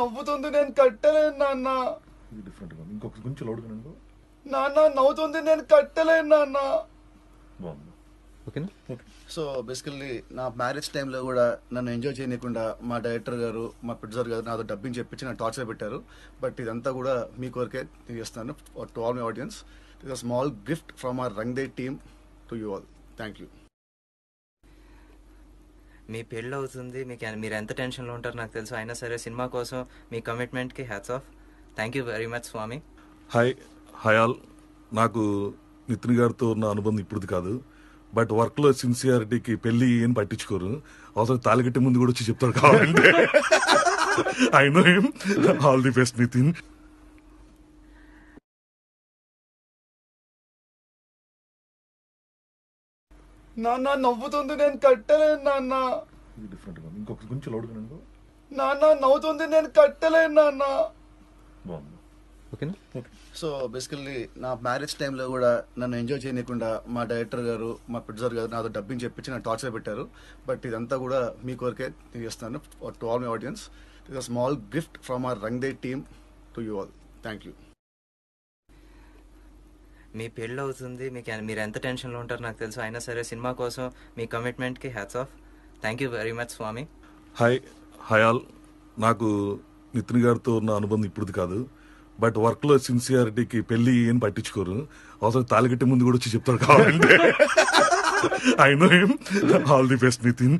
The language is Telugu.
నవ్వుతుంది నేను కట్టలేను నాన్న. డిఫరెంట్గా ఇంకొక గురించి లోడు నాన్న. నవ్వుతుంది నేను కట్టలేను నాన్న. సో బేసికల్లీ నా మ్యారేజ్ టైంలో కూడా నన్ను ఎంజాయ్ చేయకుండా మా డైరెక్టర్ గారు మా ప్రొడ్యూసర్ గారు నాతో డబ్బింగ్ చెప్పించి నన్ను టార్చర్ పెట్టారు. బట్ ఇదంతా కూడా మీ కొరకే నేను చేస్తున్నాను to all my audience it small gift from a Rang De team to you all thank you మీ పెళ్ళి అవుతుంది మీకు మీరు ఎంత టెన్షన్లో ఉంటారు నాకు తెలుసు. అయినా సరే సినిమా కోసం మీ కమిట్మెంట్కి hats off thank you very much Swamy. Hi hi all నాకు నితిన్ గారితో ఉన్న అనుబంధం ఇప్పుడుది కాదు. బట్ వర్క్లో సిన్సియారిటీకి పెళ్ళి ఏం పట్టించుకోరు. అవసరం తాలిగట్టి ముందు కూడా వచ్చి చెప్తారు కావాలంటే. I know him all the best Nithin నాన్న నవ్వుతుంది నేను కట్టలేను నాన్న. డిఫరెంట్గా ఇంకొక లోడుగా నుండు నాన్న నవ్వుతుంది నేను కట్టలేను నాన్న. బాగుంది. ఓకేనా? ఓకే. సో బేసికల్లీ నా మ్యారేజ్ టైంలో కూడా నన్ను ఎంజాయ్ చేయకుండా మా డైరెక్టర్ గారు మా ప్రొడ్యూసర్ గారు నాతో డబ్బింగ్ చెప్పించి నన్ను టార్చర్ పెట్టారు. బట్ ఇదంతా కూడా మీ కొరకే నేను చేస్తాను to all my audience it small gift from our Rang De team to you all thank you మీ పెళ్ళి అవుతుంది మీకు మీరు ఎంత టెన్షన్లో ఉంటారో నాకు తెలుసు. అయినా సరే సినిమా కోసం మీ కమిట్మెంట్కి hats off thank you very much Swamy. Hi hi all నాకు నితిన్ గారితో ఉన్న అనుబంధం ఇప్పుడుది కాదు. బట్ వర్క్లో సిన్సియారిటీకి పెళ్ళి ఏం పట్టించుకోరు. అవసరం తాలిగట్టి ముందు కూడా వచ్చి చెప్తారు కావాలంటే. I know him all the best Nithin